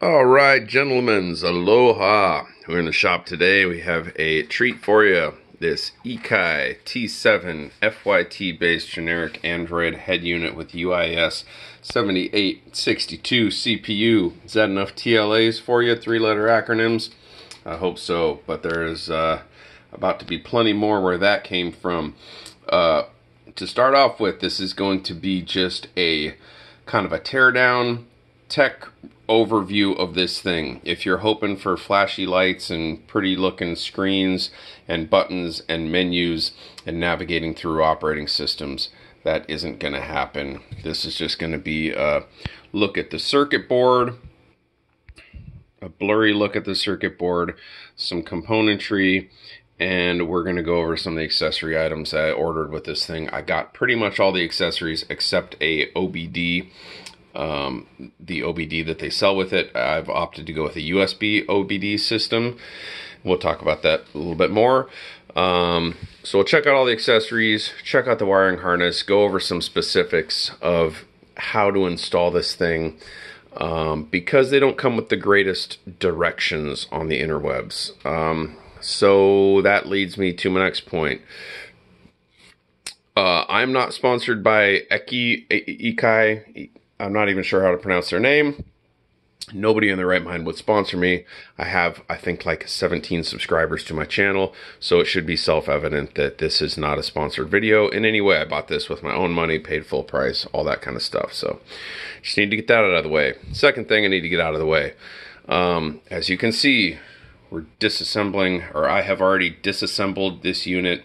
All right, gentlemen, aloha. We're in the shop today. We have a treat for you. This Ekai T7 FYT based generic Android head unit with UIS 7862 CPU. Is that enough TLAs for you? Three letter acronyms? I hope so, but there is uh, about to be plenty more where that came from. Uh, to start off with, this is going to be just a kind of a teardown tech overview of this thing. If you're hoping for flashy lights and pretty looking screens and buttons and menus and navigating through operating systems, that isn't going to happen. This is just going to be a look at the circuit board, a blurry look at the circuit board, some componentry, and we're going to go over some of the accessory items that I ordered with this thing. I got pretty much all the accessories except a OBD um, the OBD that they sell with it. I've opted to go with a USB OBD system. We'll talk about that a little bit more. Um, so we'll check out all the accessories, check out the wiring harness, go over some specifics of how to install this thing um, because they don't come with the greatest directions on the interwebs. Um, so that leads me to my next point. Uh, I'm not sponsored by Eki Ekai I'm not even sure how to pronounce their name. Nobody in their right mind would sponsor me. I have, I think, like 17 subscribers to my channel, so it should be self evident that this is not a sponsored video in any way. I bought this with my own money, paid full price, all that kind of stuff. So just need to get that out of the way. Second thing I need to get out of the way. Um, as you can see, we're disassembling, or I have already disassembled this unit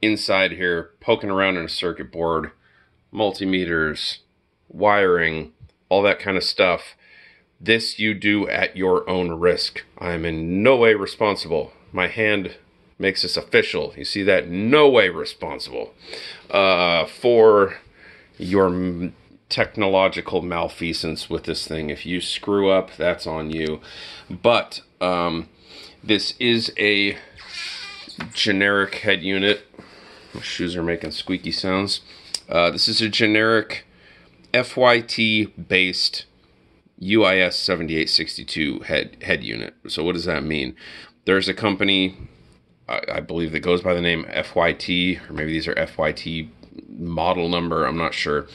inside here, poking around in a circuit board, multimeters, wiring, all that kind of stuff. This you do at your own risk. I am in no way responsible. My hand makes this official. You see that? No way responsible uh, for your technological malfeasance with this thing. If you screw up, that's on you. But um, this is a generic head unit. My shoes are making squeaky sounds. Uh, this is a generic FYT based UIS 7862 head head unit. So what does that mean? There's a company, I, I, believe, that goes by the name FYT, or maybe these are FYT model number. I'm not sure.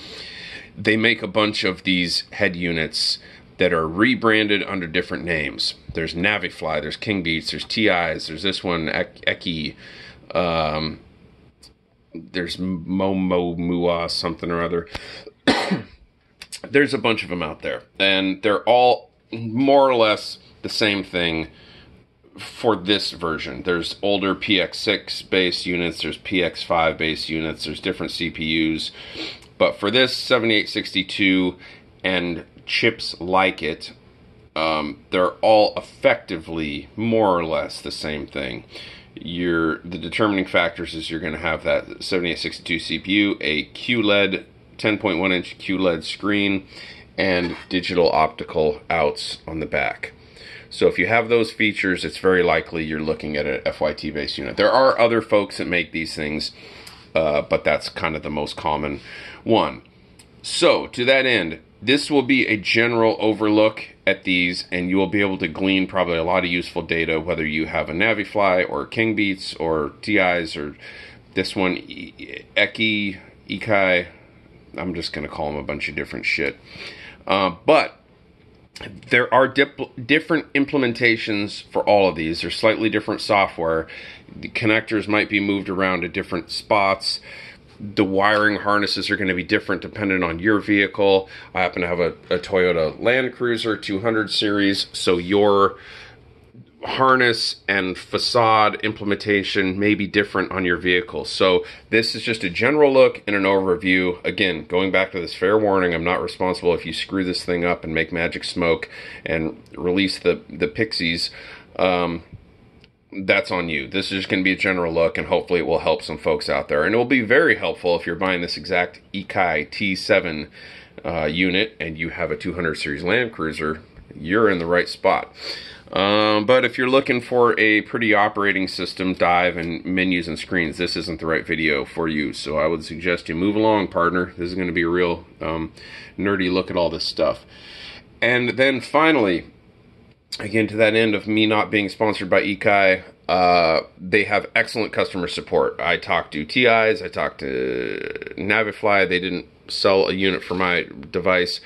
They make a bunch of these head units that are rebranded under different names. There's Navifly, there's King Beats, there's TEYES, there's this one Eki. Um, there's Momo Mua something or other. There's a bunch of them out there, and they're all more or less the same thing for this version. There's older PX6 base units, there's PX5 base units, there's different CPUs. But for this 7862 and chips like it, um, they're all effectively more or less the same thing. Your the determining factors is you're going to have that 7862 CPU, a QLED 10.1 inch QLED screen, and digital optical outs on the back. So if you have those features, it's very likely you're looking at an FYT based unit. There are other folks that make these things, uh, but that's kind of the most common one. So to that end, this will be a general overlook at these, and you will be able to glean probably a lot of useful data, whether you have a Navifly or King Beats or TEYES or this one, Eki, Ekai, I'm just going to call them a bunch of different shit. Uh, but there are dip- different implementations for all of these. There's slightly different software. The connectors might be moved around to different spots. The wiring harnesses are going to be different depending on your vehicle. I happen to have a, a Toyota Land Cruiser 200 series, so your harness and facade implementation may be different on your vehicle. So this is just a general look and an overview. Again, going back to this fair warning, I'm not responsible if you screw this thing up and make magic smoke and release the, the pixies. Um, that's on you. This is just going to be a general look, and hopefully it will help some folks out there. And it will be very helpful if you're buying this exact Ekai T7 uh, unit and you have a 200 series Land Cruiser. You're in the right spot. Um, but if you're looking for a pretty operating system dive and menus and screens, this isn't the right video for you. So I would suggest you move along, partner. This is going to be a real um, nerdy look at all this stuff. And then finally, again, to that end of me not being sponsored by Ekai, uh, they have excellent customer support. I talked to TEYES, I talked to Navifly. They didn't sell a unit for my device.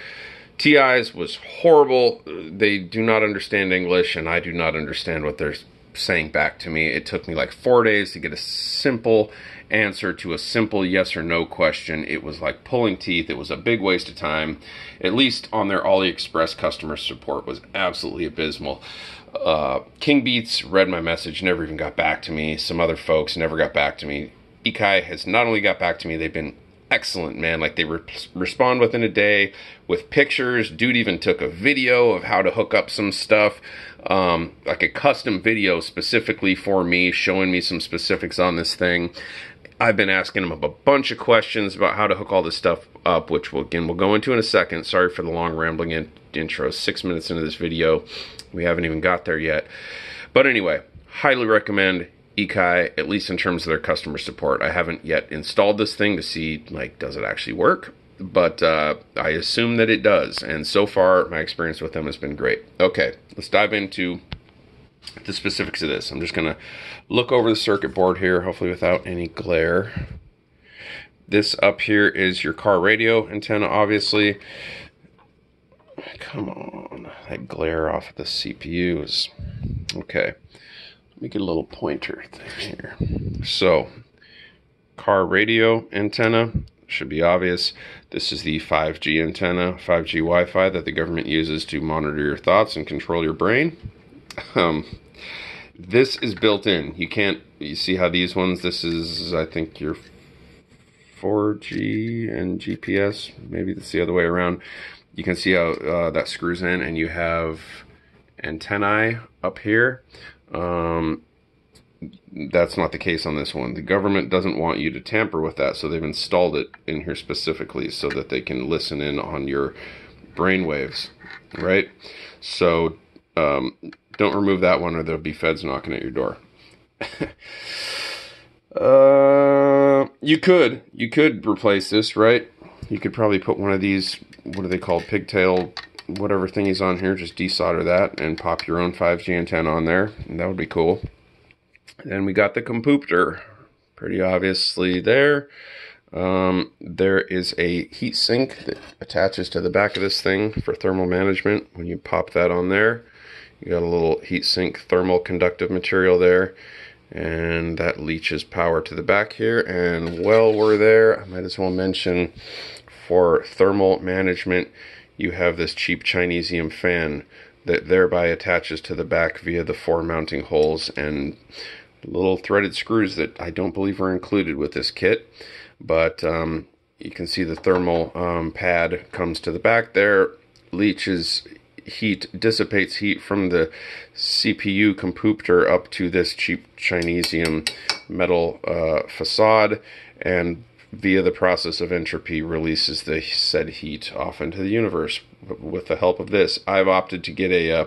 TEYES was horrible. They do not understand English, and I do not understand what they're saying back to me. It took me like four days to get a simple answer to a simple yes or no question. It was like pulling teeth. It was a big waste of time. At least on their AliExpress customer support was absolutely abysmal. Uh, King Beats read my message, never even got back to me. Some other folks never got back to me. Ekai has not only got back to me, they've been excellent, man. Like they re- respond within a day with pictures. Dude even took a video of how to hook up some stuff, um, like a custom video specifically for me, showing me some specifics on this thing. I've been asking him a bunch of questions about how to hook all this stuff up, which we'll, again we'll go into in a second. Sorry for the long rambling in- intro. Six minutes into this video, we haven't even got there yet. But anyway, highly recommend Ekai, at least in terms of their customer support. I haven't yet installed this thing to see like does it actually work, but uh, I assume that it does. And so far, my experience with them has been great. Okay, let's dive into the specifics of this. I'm just going to look over the circuit board here, hopefully without any glare. This up here is your car radio antenna, obviously. Come on, that glare off of the CPUs. okay. Let me get a little pointer thing here. So, car radio antenna should be obvious. This is the 5G antenna, 5G Wi Fi that the government uses to monitor your thoughts and control your brain. Um, this is built in. You can't, you see how these ones, this is, I think, your 4G and GPS. Maybe that's the other way around. You can see how uh, that screws in, and you have antennae up here. Um, that's not the case on this one. The government doesn't want you to tamper with that, so they've installed it in here specifically so that they can listen in on your brain waves, right? So um, don't remove that one, or there'll be feds knocking at your door. uh, you could, you could replace this, right? You could probably put one of these. What are they called? Pigtail, whatever thing is on here. Just desolder that and pop your own 5G antenna on there. And that would be cool. Then we got the computer, pretty obviously there. Um, there is a heat sink that attaches to the back of this thing for thermal management. When you pop that on there, you got a little heat sink thermal conductive material there, and that leaches power to the back here. And while we're there, I might as well mention for thermal management, you have this cheap Chinesium fan that thereby attaches to the back via the four mounting holes and little threaded screws that I don't believe are included with this kit. But um, you can see the thermal um, pad comes to the back there, leaches heat, dissipates heat from the CPU computer up to this cheap Chinesium metal uh, facade, and via the process of entropy releases the said heat off into the universe. With the help of this, I've opted to get a, uh,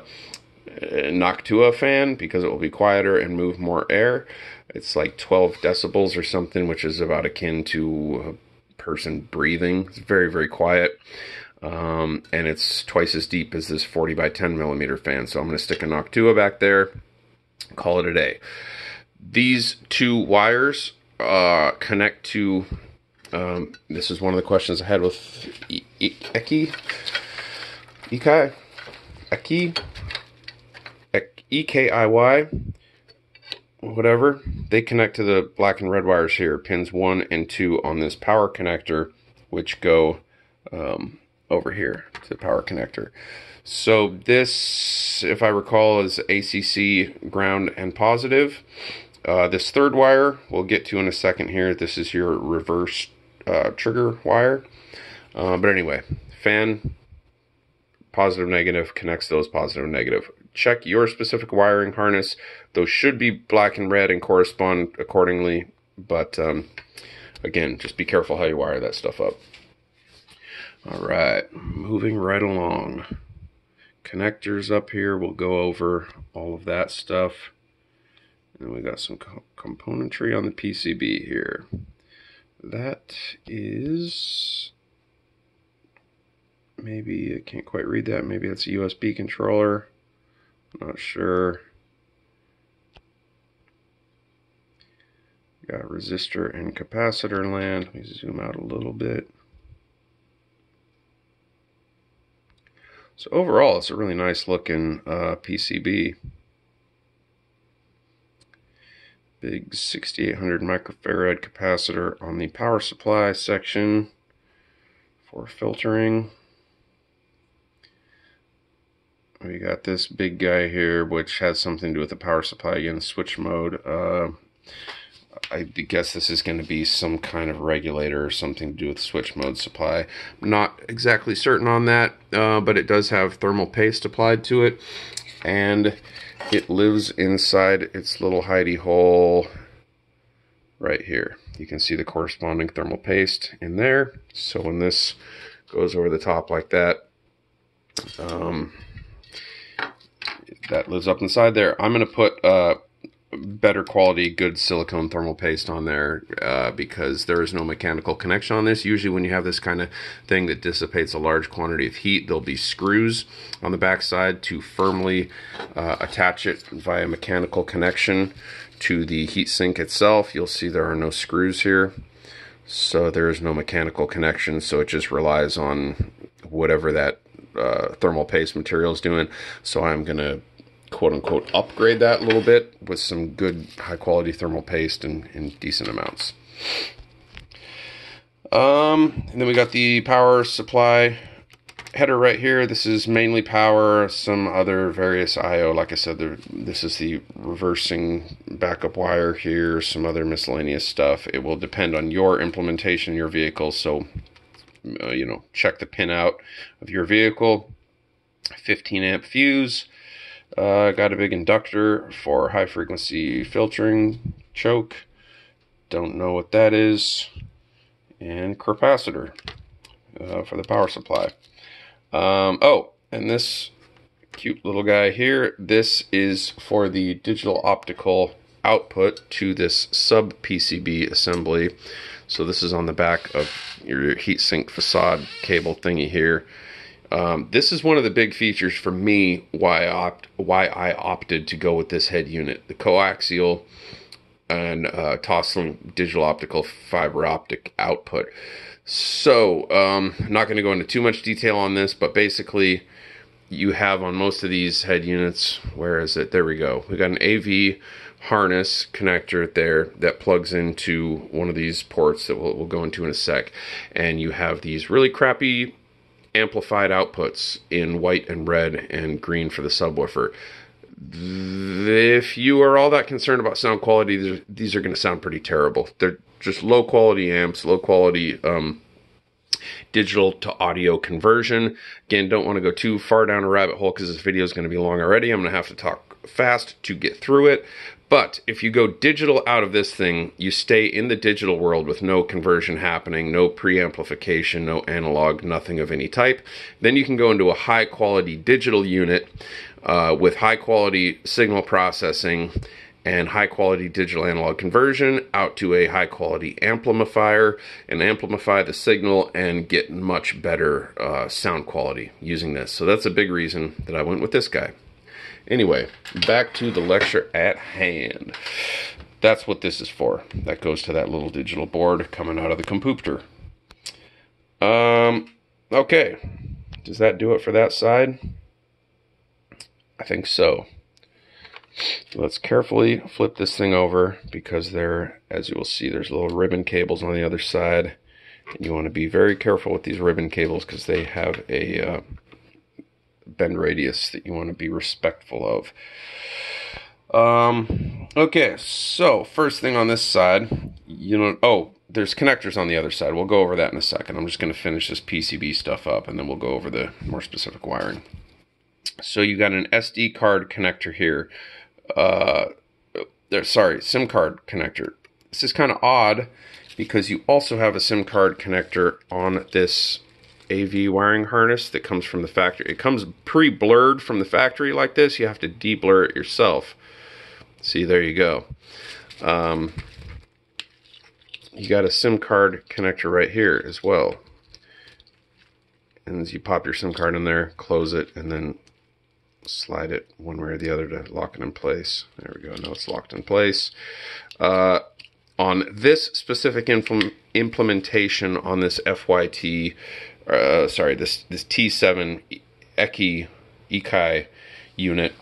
a Noctua fan because it will be quieter and move more air. It's like 12 decibels or something, which is about akin to a person breathing. It's very, very quiet. Um, and it's twice as deep as this 40 by 10 millimeter fan. So I'm going to stick a Noctua back there, call it a day. These two wires uh, connect to. Um, this is one of the questions I had with Eki, Ekai, Eki, E K I Y, whatever. They connect to the black and red wires here, pins one and two on this power connector, which go um, over here to the power connector. So this, if I recall, is ACC ground and positive. Uh, this third wire we'll get to in a second here. This is your reverse uh, trigger wire. Uh, but anyway, fan positive negative connects those positive negative. Check your specific wiring harness. Those should be black and red and correspond accordingly. But um, again, just be careful how you wire that stuff up. All right, moving right along. Connectors up here, we'll go over all of that stuff. And we got some co componentry on the PCB here. That is maybe I can't quite read that. Maybe it's a USB controller. Not sure. Got resistor and capacitor land. Let me zoom out a little bit. So overall, it's a really nice looking uh, PCB. Big 6800 microfarad capacitor on the power supply section for filtering. We got this big guy here, which has something to do with the power supply. Again, switch mode. Uh, I guess this is going to be some kind of regulator or something to do with switch mode supply. I'm not exactly certain on that, uh, but it does have thermal paste applied to it. And it lives inside its little hidey hole right here. You can see the corresponding thermal paste in there. So when this goes over the top like that, um, that lives up inside there. I'm going to put uh, better quality, good silicone thermal paste on there uh, because there is no mechanical connection on this. Usually when you have this kind of thing that dissipates a large quantity of heat, there'll be screws on the backside to firmly uh, attach it via mechanical connection to the heatsink itself. You'll see there are no screws here. So there is no mechanical connection, so it just relies on whatever that uh, thermal paste material is doing. So I'm going to quote unquote upgrade that a little bit with some good high quality thermal paste in, in decent amounts. Um, and then we got the power supply header right here. This is mainly power, some other various I.O. Like I said, this is the reversing backup wire here, some other miscellaneous stuff. It will depend on your implementation, your vehicle. So, uh, you know, check the pin out of your vehicle. 15 amp fuse, uh, got a big inductor for high frequency filtering choke. Don't know what that is. And capacitor uh, for the power supply. Um, oh, and this cute little guy here, this is for the digital optical output to this sub PCB assembly. So this is on the back of your heatsink facade cable thingy here. Um, this is one of the big features for me why I opt why I opted to go with this head unit, the coaxial and uh, Toslink digital optical fiber optic output. So, um, I'm not going to go into too much detail on this, but basically, you have on most of these head units, where is it? There we go. We got an AV harness connector there that plugs into one of these ports that we'll, we'll go into in a sec. And you have these really crappy amplified outputs in white and red and green for the subwoofer. If you are all that concerned about sound quality, these are going to sound pretty terrible. They're just low quality amps, low quality um, digital to audio conversion. Again, don't want to go too far down a rabbit hole because this video is going to be long already. I'm going to have to talk fast to get through it. But if you go digital out of this thing, you stay in the digital world with no conversion happening, no preamplification, no analog, nothing of any type. Then you can go into a high quality digital unit uh, with high quality signal processing and high quality digital analog conversion out to a high quality amplifier and amplify the signal and get much better uh, sound quality using this. So that's a big reason that I went with this guy. Anyway, back to the lecture at hand. That's what this is for. That goes to that little digital board coming out of the computer. Um, okay. Does that do it for that side? I think so. Let's carefully flip this thing over because there, as you will see, there's little ribbon cables on the other side. And you want to be very careful with these ribbon cables because they have a uh, bend radius that you want to be respectful of. Um, okay, so first thing on this side, you know, oh, there's connectors on the other side. We'll go over that in a second. I'm just going to finish this PCB stuff up and then we'll go over the more specific wiring. So you got an SD card connector here. Uh, there, sorry, SIM card connector. This is kind of odd because you also have a SIM card connector on this AV wiring harness that comes from the factory. It comes pre-blurred from the factory like this. You have to de-blur it yourself. See, there you go. Um, you got a SIM card connector right here as well. and you pop your SIM card in there, close it, and then slide it one way or the other to lock it in place. There we go. Now it's locked in place. Uh, on this specific impl- implementation on this FYT, uh, sorry, this this T7 Eki Ikai unit,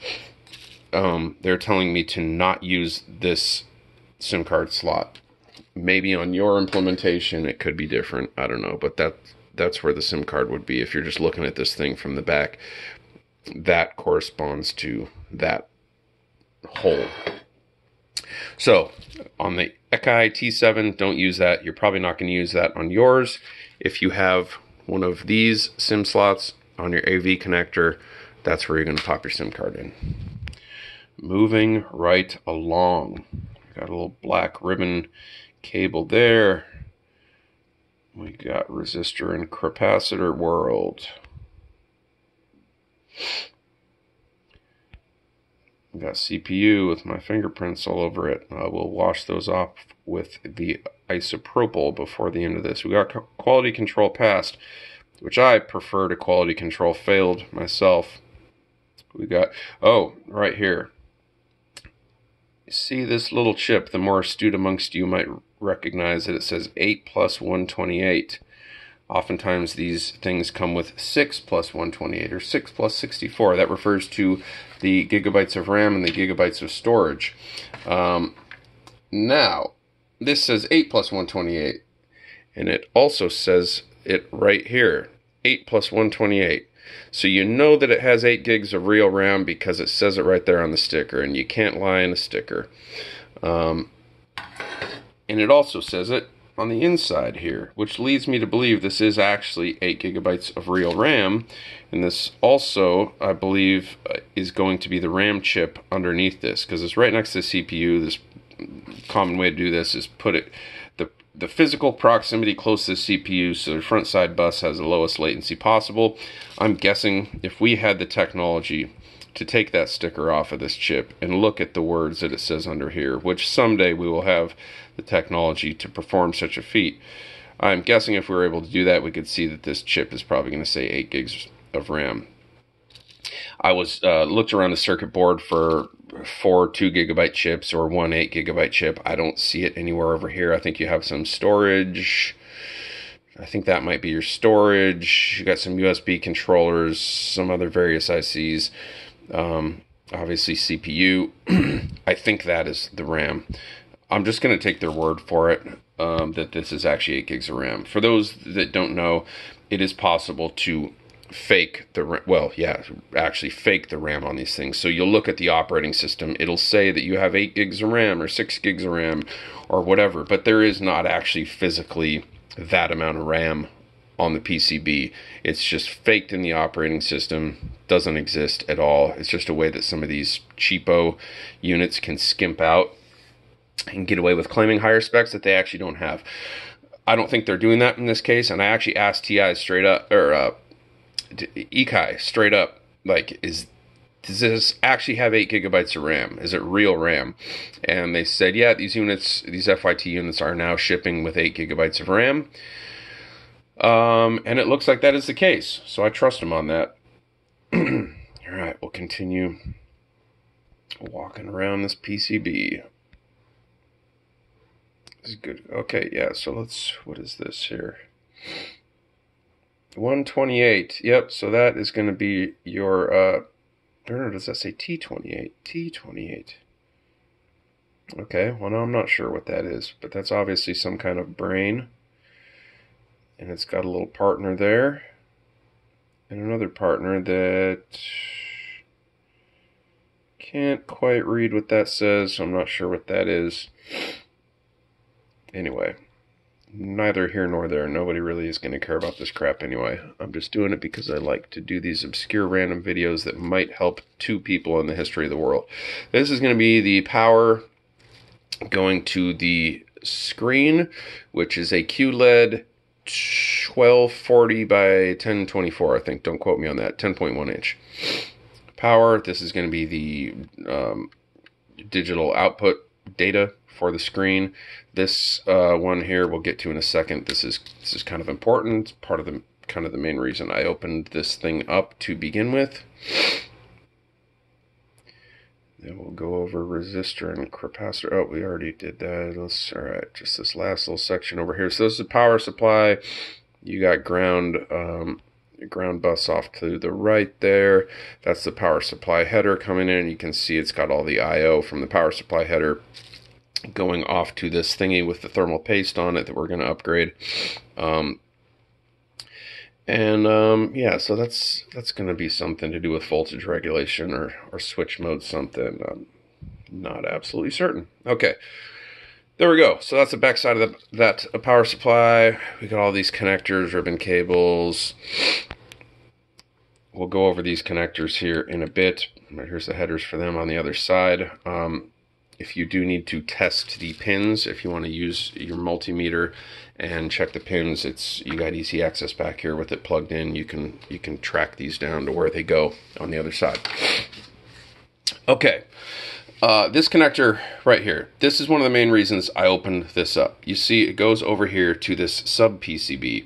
um, they're telling me to not use this SIM card slot. Maybe on your implementation it could be different. I don't know, but that that's where the SIM card would be if you're just looking at this thing from the back. That corresponds to that hole. So on the Ekai T7, don't use that. You're probably not going to use that on yours. If you have one of these SIM slots on your AV connector, that's where you're going to pop your SIM card in. Moving right along. Got a little black ribbon cable there. We got resistor and capacitor world. We got CPU with my fingerprints all over it. Uh, we'll wash those off with the isopropyl before the end of this. We got quality control passed, which I prefer to quality control failed myself. We got, oh, right here. See this little chip, the more astute amongst you might recognize that it says 8 plus 128. Oftentimes these things come with 6 plus 128 or 6 plus 64. That refers to the gigabytes of RAM and the gigabytes of storage. Um, now, this says 8 plus 128, and it also says it right here 8 plus 128. So you know that it has 8 gigs of real RAM because it says it right there on the sticker, and you can't lie in a sticker. Um, and it also says it on the inside here, which leads me to believe this is actually 8 gigabytes of real RAM. And this also, I believe, uh, is going to be the RAM chip underneath this because it's right next to the CPU. This common way to do this is put it the the physical proximity close to the CPU so the front side bus has the lowest latency possible. I'm guessing if we had the technology to take that sticker off of this chip and look at the words that it says under here, which someday we will have the technology to perform such a feat. I'm guessing if we were able to do that, we could see that this chip is probably going to say 8 gigs of RAM. I was uh, looked around the circuit board for four two gigabyte chips or one eight gigabyte chip. I don't see it anywhere over here. I think you have some storage. I think that might be your storage. You got some USB controllers, some other various ICs. Um, obviously CPU. I think that is the RAM. I'm just going to take their word for it um, that this is actually 8 gigs of RAM. For those that don't know, it is possible to fake the well yeah actually fake the ram on these things so you'll look at the operating system it'll say that you have 8 gigs of ram or 6 gigs of ram or whatever but there is not actually physically that amount of ram on the PCB. It's just faked in the operating system, doesn't exist at all. It's just a way that some of these cheapo units can skimp out and get away with claiming higher specs that they actually don't have. I don't think they're doing that in this case, and I actually asked TI straight up, or uh, Ekai straight up, like, is does this actually have 8 gigabytes of RAM? Is it real RAM? And they said, yeah, these units, these FYT units are now shipping with 8 gigabytes of RAM. Um, and it looks like that is the case. So I trust them on that. All right, we'll continue walking around this PCB. This is good. Okay, yeah, so let's, what is this here? 128. Yep, so that is going to be your, uh, know, does that say T28? T28. Okay, well, no, I'm not sure what that is, but that's obviously some kind of brain and it's got a little partner there and another partner that can't quite read what that says so I'm not sure what that is anyway neither here nor there nobody really is going to care about this crap anyway I'm just doing it because I like to do these obscure random videos that might help two people in the history of the world this is going to be the power going to the screen which is a QLED 1240 by 1024, I think. Don't quote me on that. 10.1 inch. Power, this is going to be the um, digital output data for the screen. This uh, one here we'll get to in a second. This is this is kind of important. Part of the kind of the main reason I opened this thing up to begin with. Then we'll go over resistor and capacitor. Oh, we already did that. Let's, all right, just this last little section over here. So this is the power supply. You got ground, um, ground bus off to the right there. That's the power supply header coming in. You can see it's got all the I.O. from the power supply header going off to this thingy with the thermal paste on it that we're going to upgrade. Um, and um, yeah, so that's that's going to be something to do with voltage regulation or, or switch mode something. I'm not absolutely certain. Okay, there we go. So that's the back side of the, that power supply. We got all these connectors, ribbon cables. We'll go over these connectors here in a bit. Here's the headers for them on the other side. Um, if you do need to test the pins, if you want to use your multimeter and check the pins, it's you got easy access back here with it plugged in. You can you can track these down to where they go on the other side. Okay, uh, this connector right here. This is one of the main reasons I opened this up. You see, it goes over here to this sub PCB.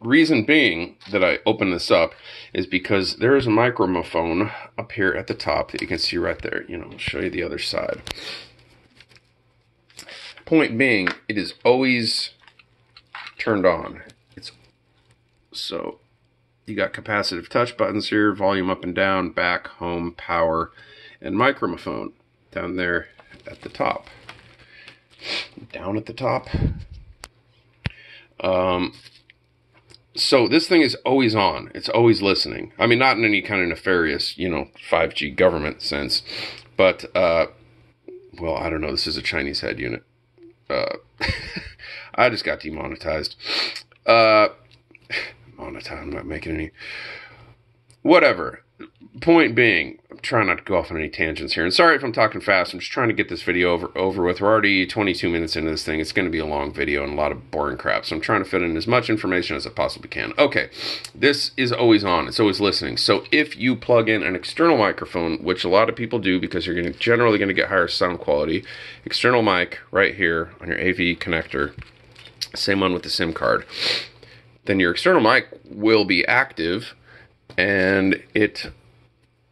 Reason being that I open this up is because there is a microphone up here at the top that you can see right there. You know, I'll show you the other side. Point being, it is always turned on. It's so you got capacitive touch buttons here, volume up and down, back, home, power, and microphone down there at the top. Down at the top. Um, so this thing is always on. It's always listening. I mean, not in any kind of nefarious, you know, 5G government sense, but uh, well, I don't know. This is a Chinese head unit. Uh, I just got demonetized. Uh, monetized. I'm not making any. Whatever point being, I'm trying not to go off on any tangents here. And sorry if I'm talking fast. I'm just trying to get this video over over with. We're already 22 minutes into this thing. It's going to be a long video and a lot of boring crap. So I'm trying to fit in as much information as I possibly can. Okay, this is always on. It's always listening. So if you plug in an external microphone, which a lot of people do because you're going to generally going to get higher sound quality, external mic right here on your AV connector, same one with the SIM card, then your external mic will be active and it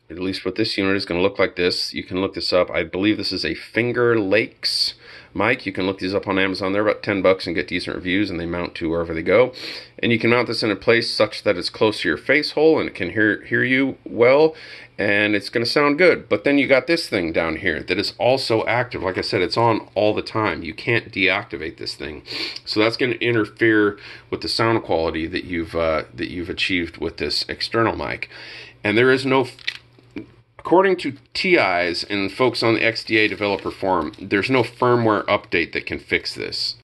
at least what this unit is going to look like this. You can look this up. I believe this is a Finger Lakes mic. You can look these up on Amazon. They're about 10 bucks and get decent reviews and they mount to wherever they go. And you can mount this in a place such that it's close to your face hole and it can hear hear you well and it's going to sound good. But then you got this thing down here that is also active. Like I said, it's on all the time. You can't deactivate this thing. So that's going to interfere with the sound quality that you've uh, that you've achieved with this external mic. And there is no According to TEYES and folks on the XDA developer forum, there's no firmware update that can fix this.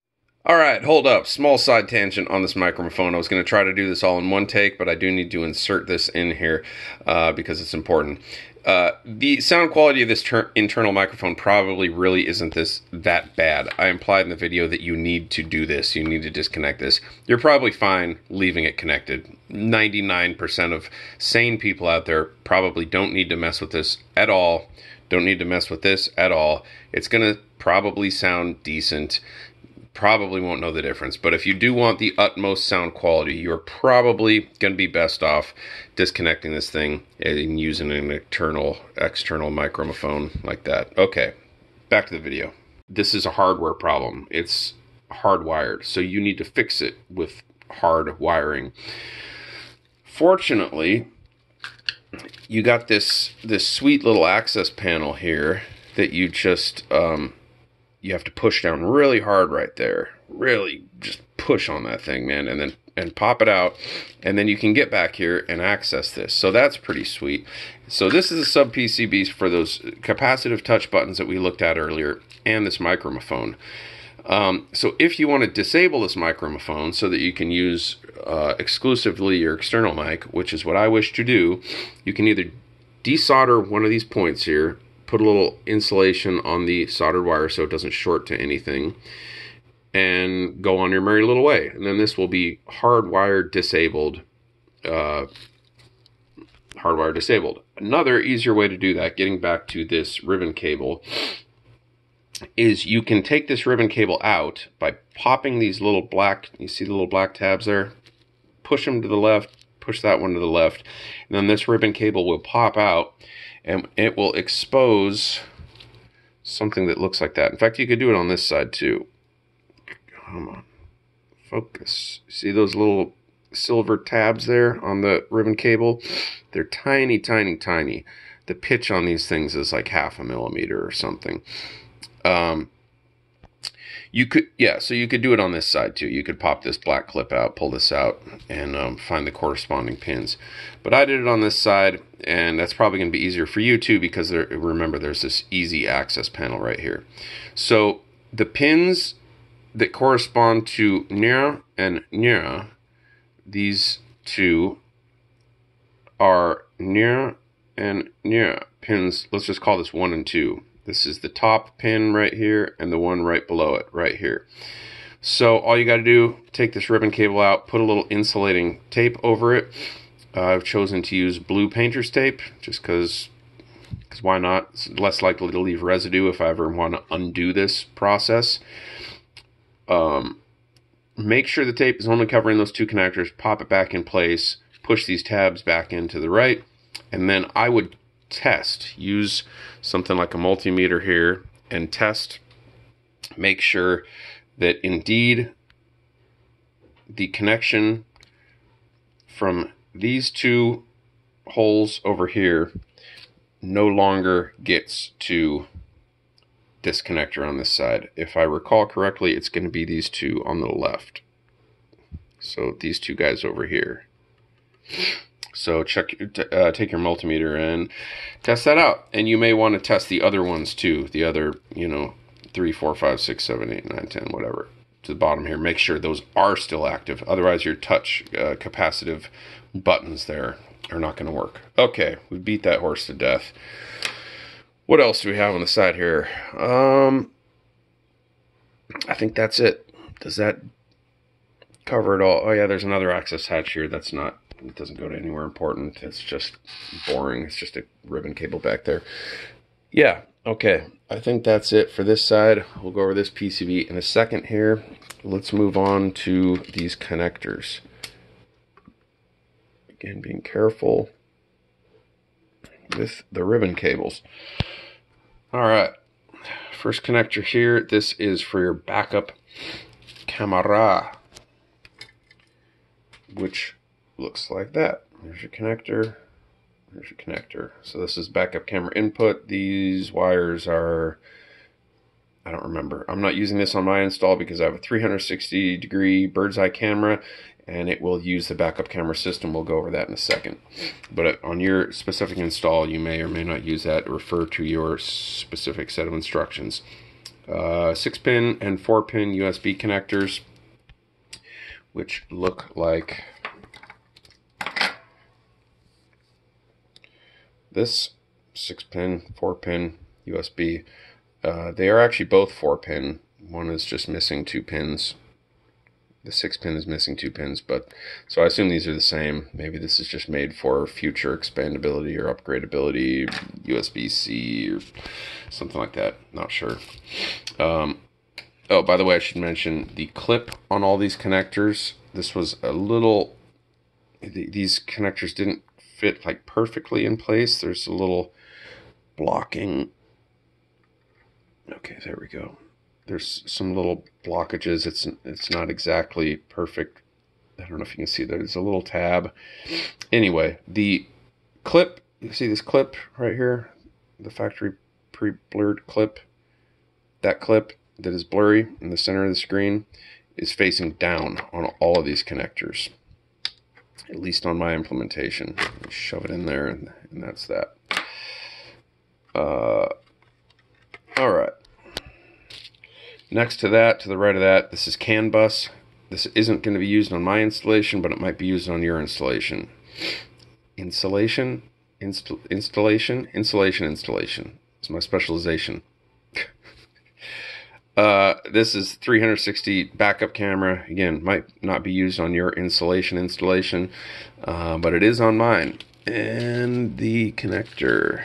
Alright, hold up. Small side tangent on this microphone. I was going to try to do this all in one take, but I do need to insert this in here uh, because it's important. Uh, the sound quality of this internal microphone probably really isn't this that bad. I implied in the video that you need to do this. You need to disconnect this. You're probably fine leaving it connected. 99% of sane people out there probably don't need to mess with this at all. Don't need to mess with this at all. It's going to probably sound decent probably won't know the difference. But if you do want the utmost sound quality, you're probably going to be best off disconnecting this thing and using an external external microphone like that. Okay, back to the video. This is a hardware problem. It's hardwired, so you need to fix it with hard wiring. Fortunately, you got this this sweet little access panel here that you just um, you have to push down really hard right there. Really just push on that thing, man, and then and pop it out and then you can get back here and access this. So that's pretty sweet. So this is a sub PCBs for those capacitive touch buttons that we looked at earlier and this microphone. Um, so if you want to disable this microphone so that you can use uh, exclusively your external mic, which is what I wish to do, you can either desolder one of these points here put a little insulation on the soldered wire so it doesn't short to anything and go on your merry little way. And then this will be hardwired disabled. Uh, hardwired disabled. Another easier way to do that, getting back to this ribbon cable, is you can take this ribbon cable out by popping these little black, you see the little black tabs there? push them to the left, push that one to the left, and then this ribbon cable will pop out and it will expose something that looks like that. In fact, you could do it on this side too. Come on, focus. See those little silver tabs there on the ribbon cable? They're tiny, tiny, tiny. The pitch on these things is like half a millimeter or something. Um, you could, yeah, so you could do it on this side too. You could pop this black clip out, pull this out, and um, find the corresponding pins. But I did it on this side, and that's probably going to be easier for you too because there, remember, there's this easy access panel right here. So the pins that correspond to NIRA and NIRA, these two are NIRA and NIRA pins. Let's just call this one and two. This is the top pin right here and the one right below it right here. So all you got to do, take this ribbon cable out, put a little insulating tape over it. Uh, I've chosen to use blue painter's tape just because because why not? It's less likely to leave residue if I ever want to undo this process. Um, make sure the tape is only covering those two connectors, pop it back in place, push these tabs back into the right, and then I would test. Use something like a multimeter here and test. Make sure that indeed the connection from these two holes over here no longer gets to this connector on this side. If I recall correctly, it's going to be these two on the left. So these two guys over here. So check, uh, take your multimeter and test that out. And you may want to test the other ones too. The other, you know, three, four, five, six, seven, eight, nine, ten, whatever. To the bottom here, make sure those are still active. Otherwise, your touch uh, capacitive buttons there are not going to work. Okay, we beat that horse to death. What else do we have on the side here? Um, I think that's it. Does that cover it all? Oh yeah, there's another access hatch here. That's not it doesn't go to anywhere important. It's just boring. It's just a ribbon cable back there. Yeah, okay. I think that's it for this side. We'll go over this PCB in a second here. Let's move on to these connectors. Again, being careful with the ribbon cables. All right, first connector here. This is for your backup camera, which looks like that. There's your connector. There's your connector. So this is backup camera input. These wires are, I don't remember. I'm not using this on my install because I have a 360 degree bird's eye camera and it will use the backup camera system. We'll go over that in a second. But on your specific install, you may or may not use that. Refer to your specific set of instructions. Uh, 6 pin and 4 pin USB connectors, which look like this 6 pin, 4 pin USB, uh, they are actually both 4 pin. One is just missing two pins. The 6 pin is missing two pins, but so I assume these are the same. Maybe this is just made for future expandability or upgradability, USB C or something like that. Not sure. Um, oh, by the way, I should mention the clip on all these connectors. This was a little, these connectors didn't fit like perfectly in place. There's a little blocking. Okay, there we go. There's some little blockages. It's it's not exactly perfect. I don't know if you can see that. There's a little tab. Anyway, the clip, you see this clip right here? The factory pre-blurred clip. That clip that is blurry in the center of the screen is facing down on all of these connectors at least on my implementation. Shove it in there, and, and that's that. Uh, all right. Next to that, to the right of that, this is CAN bus. This isn't going to be used on my installation, but it might be used on your installation. Installation, inst installation, installation, installation. It's my specialization. Uh, this is 360 backup camera. Again, might not be used on your installation installation, uh, but it is on mine. And the connector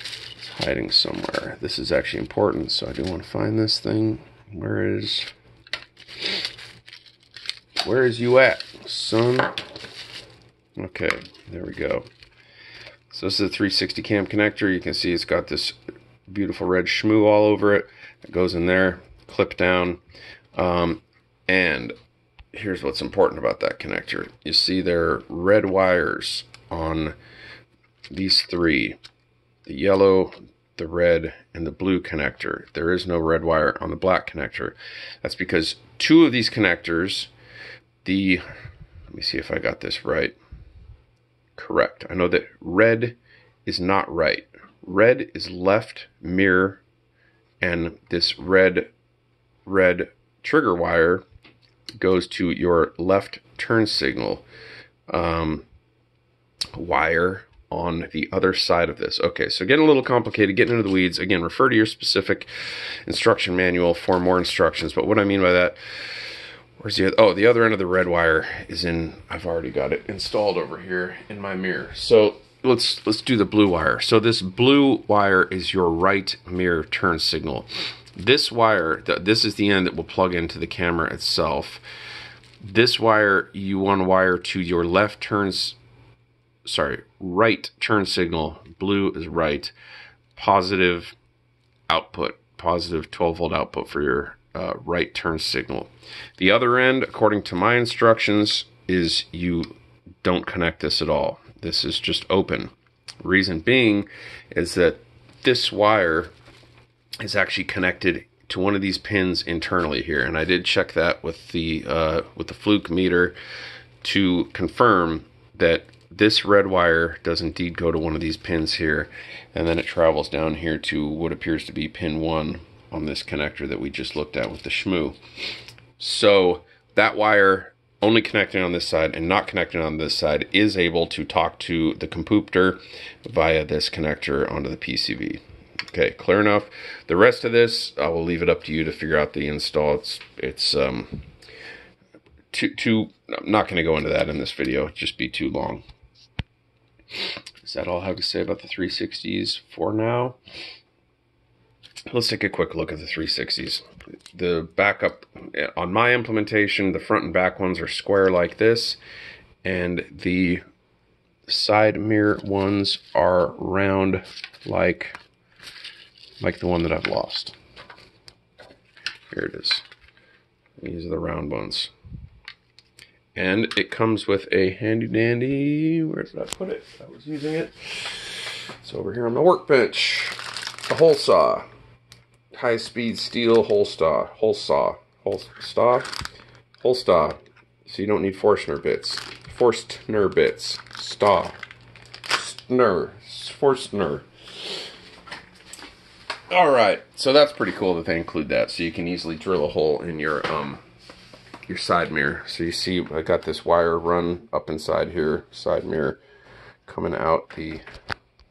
is hiding somewhere. This is actually important, so I do want to find this thing. Where is... Where is you at, son? Okay, there we go. So this is a 360 cam connector. You can see it's got this beautiful red shmoo all over it. It goes in there, clip down. Um, and here's what's important about that connector. You see there are red wires on these three. The yellow, the red, and the blue connector. There is no red wire on the black connector. That's because two of these connectors, the, let me see if I got this right. Correct. I know that red is not right. Red is left mirror, and this red, red trigger wire goes to your left turn signal um, wire on the other side of this. Okay, so getting a little complicated, getting into the weeds. Again, refer to your specific instruction manual for more instructions. But what I mean by that, where's the oh the other end of the red wire is in. I've already got it installed over here in my mirror. So let's let's do the blue wire. So this blue wire is your right mirror turn signal. This wire, this is the end that will plug into the camera itself. This wire you want to wire to your left turns sorry, right turn signal. Blue is right. Positive output, positive 12 volt output for your uh, right turn signal. The other end, according to my instructions, is you don't connect this at all. This is just open. Reason being is that this wire is actually connected to one of these pins internally here, and I did check that with the uh, with the fluke meter to confirm that this red wire does indeed go to one of these pins here, and then it travels down here to what appears to be pin 1 on this connector that we just looked at with the shmoo. So that wire only connecting on this side and not connecting on this side is able to talk to the computer via this connector onto the PCB. Okay, clear enough. The rest of this, I will leave it up to you to figure out the install. It's, it's um, too, too, I'm not going to go into that in this video. It'd just be too long. Is that all I have to say about the 360s for now? Let's take a quick look at the 360s. The backup, eh, on my implementation, the front and back ones are square like this, and the side mirror ones are round like, like the one that I've lost. Here it is. These are the round ones. And it comes with a handy dandy, where did I put it? I was using it. It's over here on my workbench. A hole saw. High speed steel hole saw. Hole saw. Saw. Saw. So you don't need Forstner bits. Forstner bits. Staw. Snur. Forstner. Alright, so that's pretty cool that they include that. So you can easily drill a hole in your um your side mirror. So you see I got this wire run up inside here, side mirror coming out the,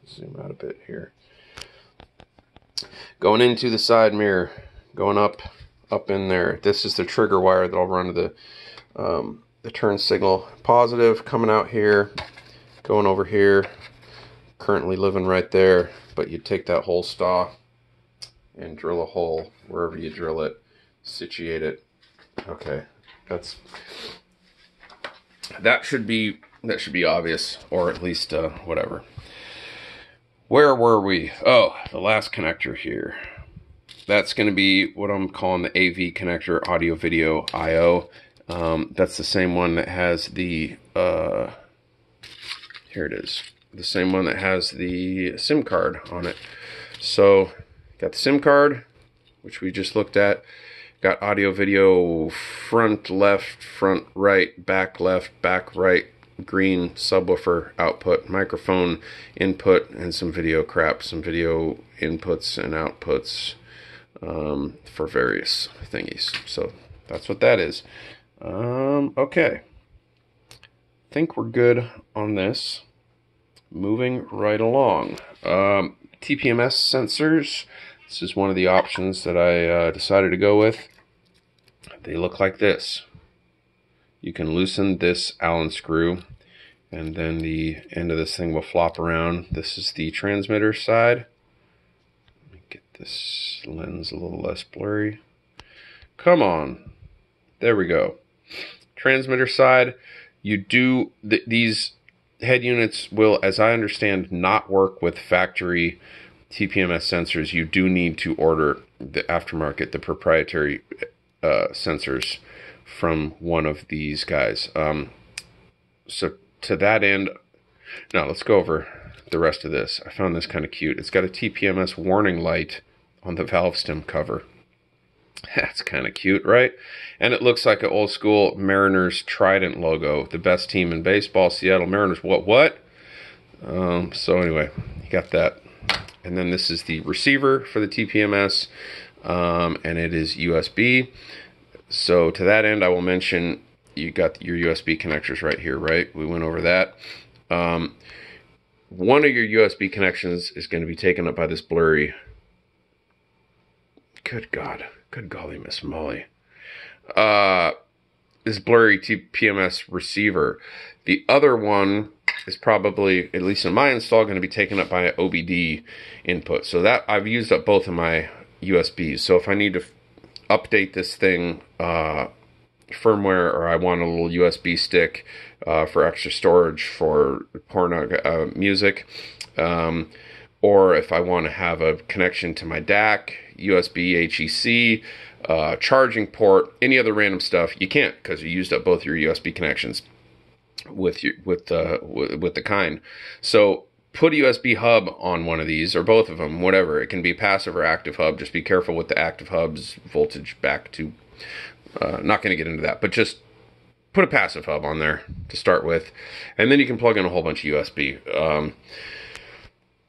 zoom out a bit here. Going into the side mirror, going up, up in there. This is the trigger wire that'll run to the, um, the turn signal. Positive coming out here, going over here, currently living right there, but you take that hole staw and drill a hole wherever you drill it, situate it. Okay, that's that should be that should be obvious, or at least uh, whatever. Where were we? Oh, the last connector here. That's going to be what I'm calling the AV connector, audio video I/O. Um, that's the same one that has the uh, here it is, the same one that has the SIM card on it. So, got the SIM card, which we just looked at. Got audio, video, front left, front right, back left, back right, green subwoofer output, microphone input, and some video crap, some video inputs and outputs um, for various thingies. So that's what that is. Um, okay. think we're good on this. Moving right along. Um, TPMS sensors. This is one of the options that I uh, decided to go with. They look like this. You can loosen this Allen screw and then the end of this thing will flop around. This is the transmitter side. Let me get this lens a little less blurry. Come on. There we go. transmitter side, you do th- these head units will, as I understand, not work with factory TPMS sensors. You do need to order the aftermarket, the proprietary uh, sensors from one of these guys. Um, so to that end, now let's go over the rest of this. I found this kind of cute. It's got a TPMS warning light on the valve stem cover. That's kind of cute, right? And it looks like an old school Mariners Trident logo. The best team in baseball, Seattle Mariners. What, what? Um, so, anyway, you got that. And then this is the receiver for the TPMS, um, and it is USB. So, to that end, I will mention you got your USB connectors right here, right? We went over that. Um, one of your USB connections is going to be taken up by this blurry. Good God. Good golly, Miss Molly. Uh, this blurry TPMS receiver. The other one is probably, at least in my install, going to be taken up by an OBD input. So that I've used up both of my USBs. So if I need to update this thing, uh, firmware, or I want a little USB stick uh, for extra storage for porno uh, music, um, or if I want to have a connection to my DAC, USB, HEC, uh, charging port, any other random stuff, you can't because you used up both your USB connections with your, with the with, with the kind. So put a USB hub on one of these or both of them, whatever. It can be passive or active hub. Just be careful with the active hubs voltage back to. Uh, not going to get into that, but just put a passive hub on there to start with, and then you can plug in a whole bunch of USB. Um,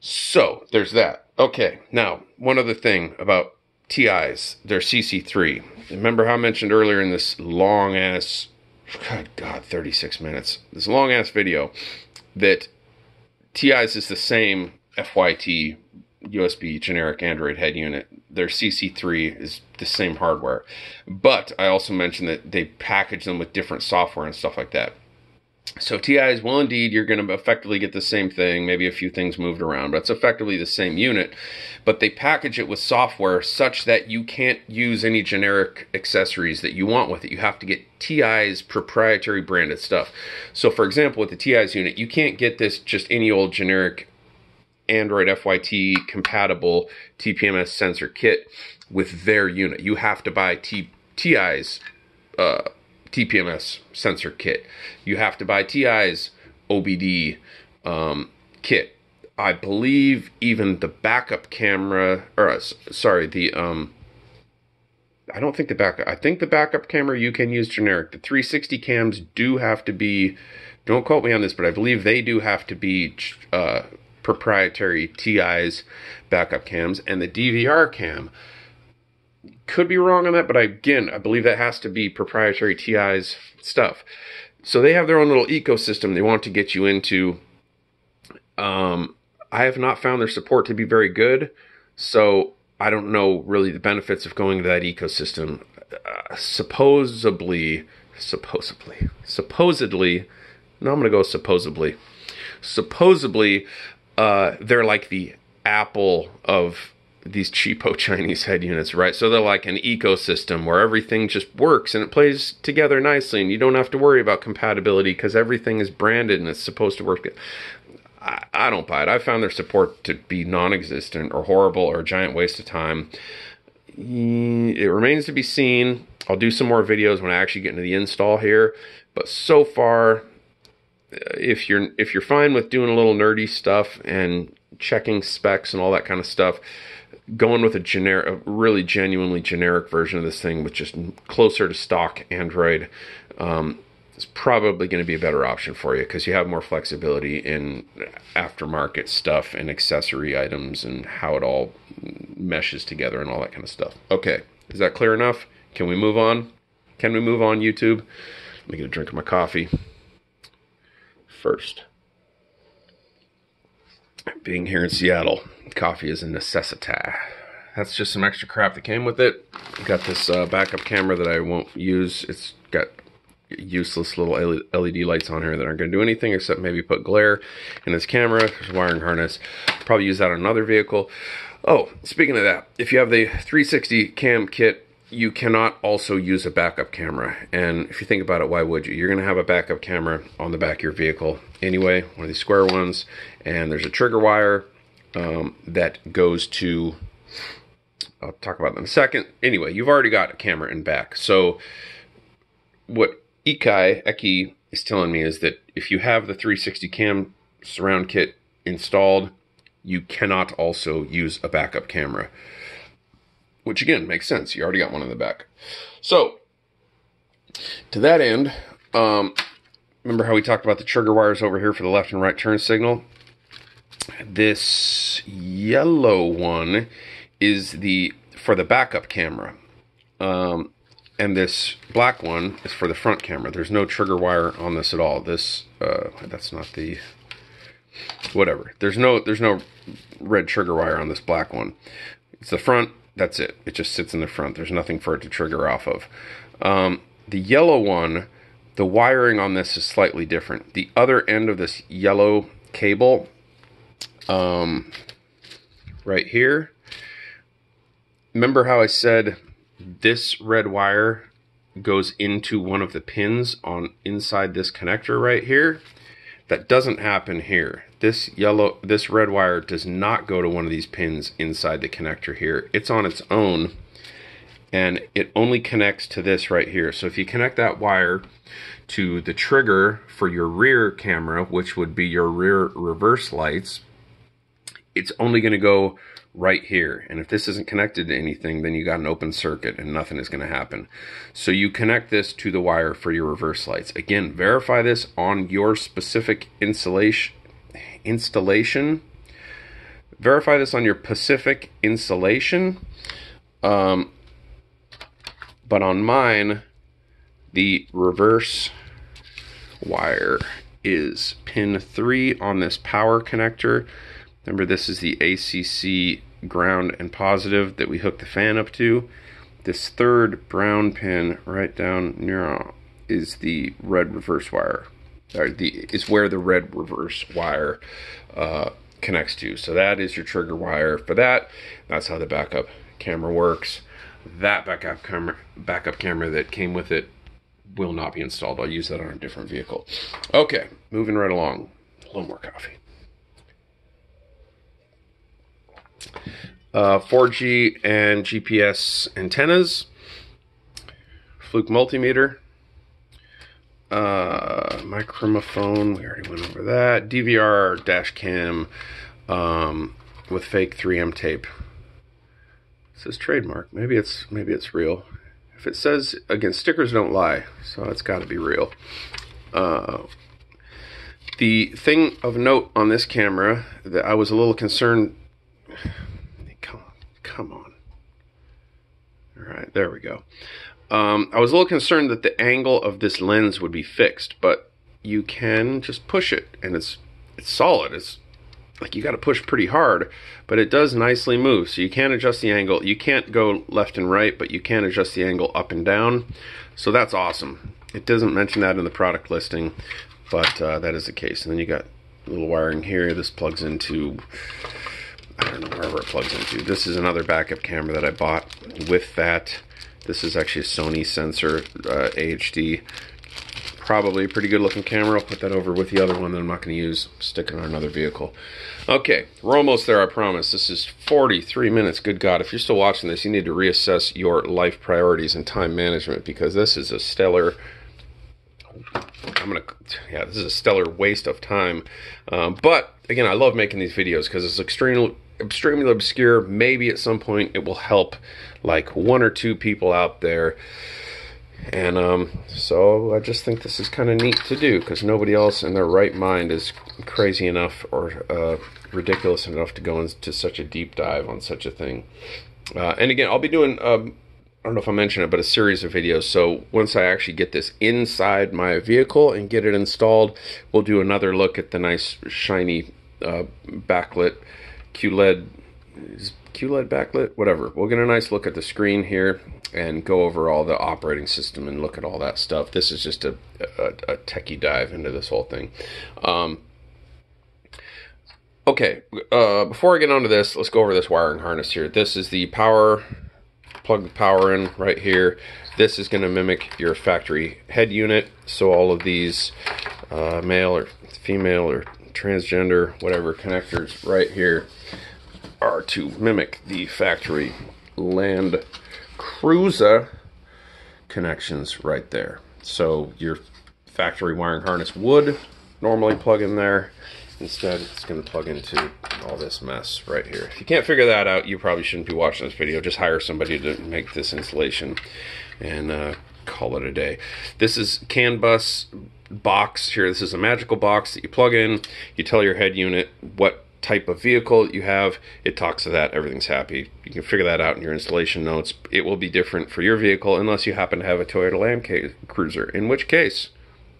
so there's that. Okay, now one other thing about TEYES, they're CC3. Remember how I mentioned earlier in this long ass, God, God, 36 minutes, this long ass video that TEYES is the same FYT USB generic Android head unit. Their CC3 is the same hardware. But I also mentioned that they package them with different software and stuff like that. So TEYES, well, indeed, you're going to effectively get the same thing, maybe a few things moved around, but it's effectively the same unit. But they package it with software such that you can't use any generic accessories that you want with it. You have to get TEYES proprietary branded stuff. So, for example, with the TEYES unit, you can't get this just any old generic Android FYT compatible TPMS sensor kit with their unit. You have to buy T- TEYES. Uh, TPMS sensor kit. You have to buy TEYES OBD um, kit. I believe even the backup camera, or uh, sorry, the um, I don't think the backup. I think the backup camera you can use generic. The 360 cams do have to be. Don't quote me on this, but I believe they do have to be uh, proprietary TEYES backup cams, and the DVR cam could be wrong on that, but I, again, I believe that has to be proprietary TEYES stuff. So they have their own little ecosystem they want to get you into. Um, I have not found their support to be very good, so I don't know really the benefits of going to that ecosystem. Uh, supposedly, supposedly, supposedly, no, I'm going to go supposedly. Supposedly, uh, they're like the Apple of these cheapo Chinese head units, right? So they're like an ecosystem where everything just works and it plays together nicely, and you don't have to worry about compatibility because everything is branded and it's supposed to work. I, I don't buy it. I found their support to be non-existent or horrible or a giant waste of time. It remains to be seen. I'll do some more videos when I actually get into the install here, but so far, if you're if you're fine with doing a little nerdy stuff and checking specs and all that kind of stuff going with a generic, a really genuinely generic version of this thing with just closer to stock Android um, is probably going to be a better option for you because you have more flexibility in aftermarket stuff and accessory items and how it all meshes together and all that kind of stuff. Okay, is that clear enough? Can we move on? Can we move on, YouTube? Let me get a drink of my coffee first. Being here in Seattle, coffee is a necessity. That's just some extra crap that came with it. Got this uh, backup camera that I won't use. It's got useless little LED lights on here that aren't going to do anything except maybe put glare in this camera. There's a wiring harness. Probably use that on another vehicle. Oh, speaking of that, if you have the 360 cam kit, you cannot also use a backup camera. And if you think about it, why would you? You're going to have a backup camera on the back of your vehicle anyway, one of these square ones, and there's a trigger wire um, that goes to. I'll talk about that in a second. Anyway, you've already got a camera in back. So, what EKIY EKIY is telling me is that if you have the 360 cam surround kit installed, you cannot also use a backup camera. Which again makes sense. You already got one in the back. So, to that end, um, remember how we talked about the trigger wires over here for the left and right turn signal? This yellow one is the for the backup camera. Um, and this black one is for the front camera. There's no trigger wire on this at all. This uh, that's not the whatever. There's no there's no red trigger wire on this black one. It's the front. That's it. It just sits in the front. There's nothing for it to trigger off of. Um, the yellow one, the wiring on this is slightly different. The other end of this yellow cable, um, right here. Remember how I said this red wire goes into one of the pins on inside this connector right here? That doesn't happen here. This yellow, this red wire does not go to one of these pins inside the connector here. It's on its own and it only connects to this right here. So if you connect that wire to the trigger for your rear camera, which would be your rear reverse lights, it's only going to go right here. And if this isn't connected to anything, then you got an open circuit and nothing is going to happen. So you connect this to the wire for your reverse lights. Again, verify this on your specific installation. Installation. Verify this on your Pacific installation. Um, but on mine, the reverse wire is pin 3 on this power connector. Remember, this is the ACC ground and positive that we hook the fan up to. This third brown pin right down near is the red reverse wire. Or the is where the red reverse wire uh, connects to. So that is your trigger wire for that. That's how the backup camera works. That backup camera, backup camera that came with it will not be installed. I'll use that on a different vehicle. Okay, moving right along. A little more coffee. uh, 4G and GPS antennas, Fluke multimeter, uh, microphone, we already went over that, DVR dash cam um, with fake 3M tape. It says trademark. Maybe it's maybe it's real. If it says again, stickers don't lie, so it's got to be real. Uh, the thing of note on this camera that I was a little concerned Come on, come on. All right, there we go. Um, I was a little concerned that the angle of this lens would be fixed, but you can just push it, and it's it's solid. It's like you got to push pretty hard, but it does nicely move. So you can adjust the angle. You can't go left and right, but you can adjust the angle up and down. So that's awesome. It doesn't mention that in the product listing, but uh, that is the case. And then you got little wiring here. This plugs into I don't know wherever it plugs into. This is another backup camera that I bought with that. This is actually a Sony sensor uh. Probably a pretty good looking camera. I'll put that over with the other one that I'm not going to use. Stick it on another vehicle. Okay, we're almost there, I promise. This is 43 minutes. Good God, if you're still watching this, you need to reassess your life priorities and time management because this is a stellar I'm gonna, yeah, this is a stellar waste of time. Um, but again, I love making these videos because it's extremely extremely obscure. Maybe at some point it will help like one or two people out there. And um, so I just think this is kind of neat to do because nobody else in their right mind is crazy enough or uh, ridiculous enough to go into such a deep dive on such a thing. Uh, and again, I'll be doing, um, I don't know if I mentioned it, but a series of videos. So once I actually get this inside my vehicle and get it installed, we'll do another look at the nice shiny uh, backlit QLED, QLED backlit, whatever. We'll get a nice look at the screen here and go over all the operating system and look at all that stuff. This is just a, a, a techie dive into this whole thing. Um, okay, uh, before I get onto this, let's go over this wiring harness here. This is the power plug the power in right here. This is going to mimic your factory head unit. So all of these uh, male or female or transgender, whatever connectors right here are to mimic the factory Land Cruiser connections right there. So your factory wiring harness would normally plug in there. Instead, it's going to plug into all this mess right here. If you can't figure that out, you probably shouldn't be watching this video. Just hire somebody to make this installation and uh, call it a day. This is CAN bus box here. This is a magical box that you plug in. You tell your head unit what type of vehicle that you have. It talks to that. Everything's happy. You can figure that out in your installation notes. It will be different for your vehicle unless you happen to have a Toyota Land Cruiser, in which case,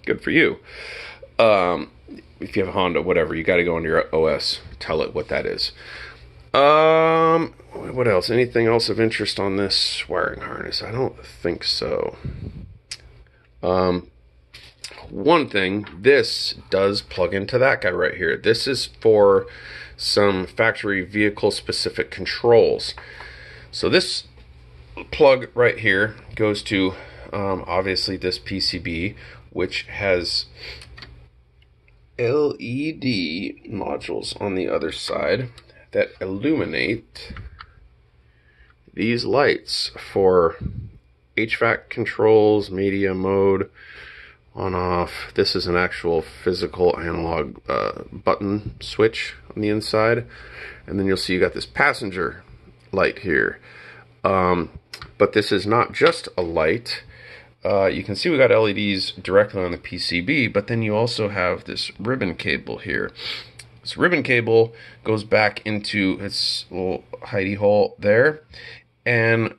good for you. Um, if you have a Honda, whatever, you got to go into your OS, tell it what that is. Um, what else? Anything else of interest on this wiring harness? I don't think so. Um, one thing, this does plug into that guy right here. This is for some factory vehicle specific controls. So this plug right here goes to um, obviously this PCB, which has LED modules on the other side that illuminate these lights for HVAC controls, media mode, on off. This is an actual physical analog uh, button switch on the inside. And then you'll see you got this passenger light here. Um, but this is not just a light uh, you can see we got LEDs directly on the PCB, but then you also have this ribbon cable here. This ribbon cable goes back into its little hidey hole there, and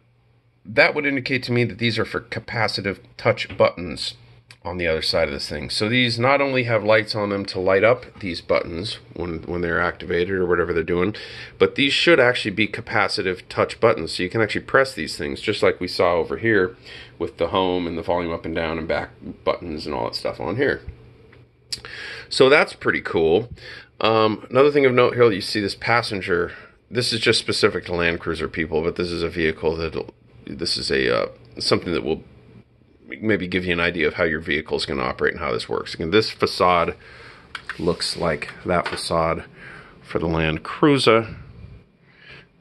that would indicate to me that these are for capacitive touch buttons on the other side of this thing. So these not only have lights on them to light up these buttons when, when they're activated or whatever they're doing, but these should actually be capacitive touch buttons. So you can actually press these things just like we saw over here with the home and the volume up and down and back buttons and all that stuff on here. So that's pretty cool. Um, another thing of note here, you see this passenger. This is just specific to Land Cruiser people, but this is a vehicle that this is a uh, something that will maybe give you an idea of how your vehicle is going to operate and how this works. Again, this facade looks like that facade for the Land Cruiser.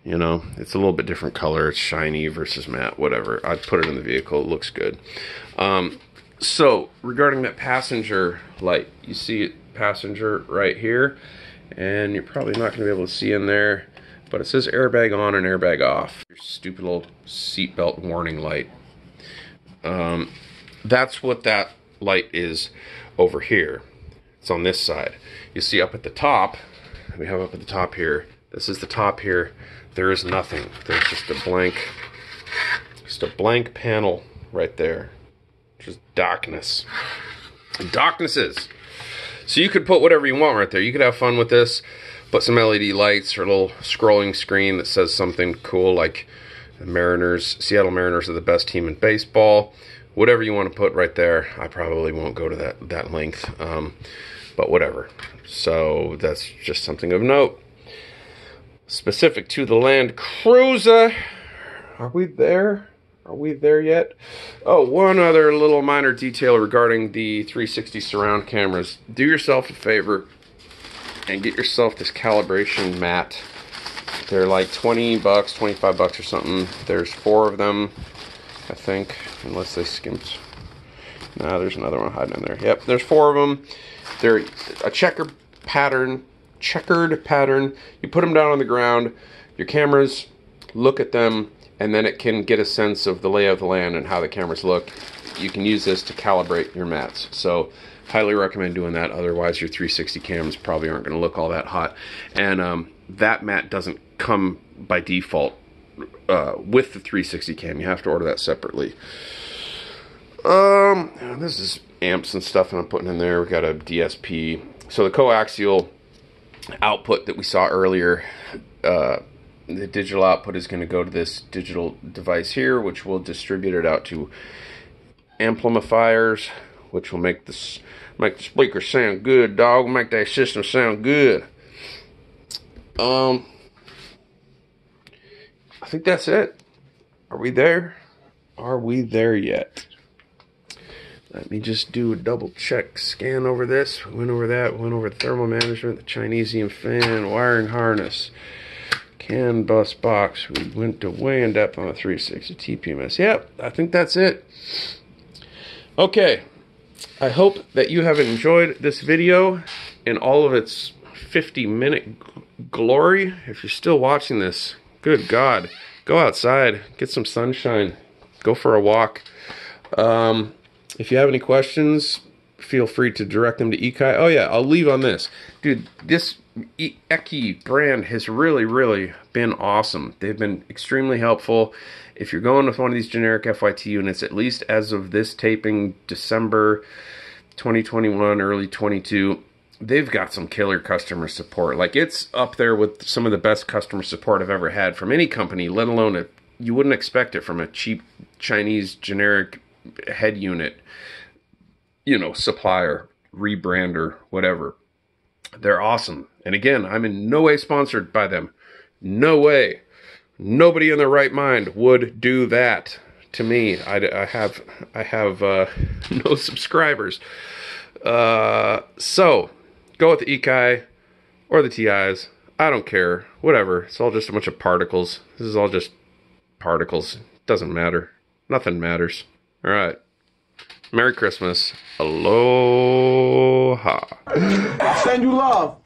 You know, it's a little bit different color. It's shiny versus matte, whatever. I'd put it in the vehicle. It looks good. Um, so, regarding that passenger light, you see it passenger right here. And you're probably not going to be able to see in there. But it says airbag on and airbag off. Your stupid little seatbelt warning light. Um, that's what that light is over here. It's on this side. You see up at the top, we have up at the top here, this is the top here, there is nothing. There's just a blank, just a blank panel right there. Just darkness. Darknesses. So you could put whatever you want right there. You could have fun with this. Put some LED lights or a little scrolling screen that says something cool like Mariners, Seattle Mariners are the best team in baseball. Whatever you want to put right there, I probably won't go to that that length, um, but whatever. So that's just something of note. Specific to the Land Cruiser, are we there? Are we there yet? Oh, one other little minor detail regarding the 360 surround cameras. Do yourself a favor and get yourself this calibration mat they're like 20 bucks, 25 bucks or something. There's four of them, I think, unless they skimped. Nah, there's another one hiding in there. Yep, there's four of them. They're a checker pattern, checkered pattern. You put them down on the ground. Your cameras look at them, and then it can get a sense of the lay of the land and how the cameras look. You can use this to calibrate your mats. So highly recommend doing that. Otherwise, your 360 cams probably aren't going to look all that hot. And um, that mat doesn't come by default uh, with the 360 cam. You have to order that separately. Um, this is amps and stuff and I'm putting in there. We got a DSP. So the coaxial output that we saw earlier, uh, the digital output is going to go to this digital device here, which will distribute it out to amplifiers, which will make this make the speaker sound good, dog. Make that system sound good. Um, I think that's it. Are we there? Are we there yet? Let me just do a double check scan over this. We went over that. We went over thermal management, the Chinesium fan, wiring harness, CAN bus box. We went to way in depth on the 360 TPMS. Yep, I think that's it. Okay, I hope that you have enjoyed this video in all of its 50 minute glory. If you're still watching this, good God, go outside, get some sunshine, go for a walk. Um, if you have any questions, feel free to direct them to EKIY. Oh yeah, I'll leave on this. Dude, this EKIY brand has really, really been awesome. They've been extremely helpful. If you're going with one of these generic FYT units, at least as of this taping, December 2021, early 22, they've got some killer customer support. Like it's up there with some of the best customer support I've ever had from any company, let alone a, you wouldn't expect it from a cheap Chinese generic head unit, you know, supplier, rebrander, whatever. They're awesome. And again, I'm in no way sponsored by them. No way. Nobody in their right mind would do that to me. I, I have I have uh, no subscribers. Uh, so go with the EKIY or the TEYES. I don't care. Whatever. It's all just a bunch of particles. This is all just particles. Doesn't matter. Nothing matters. All right. Merry Christmas. Aloha. Send you love.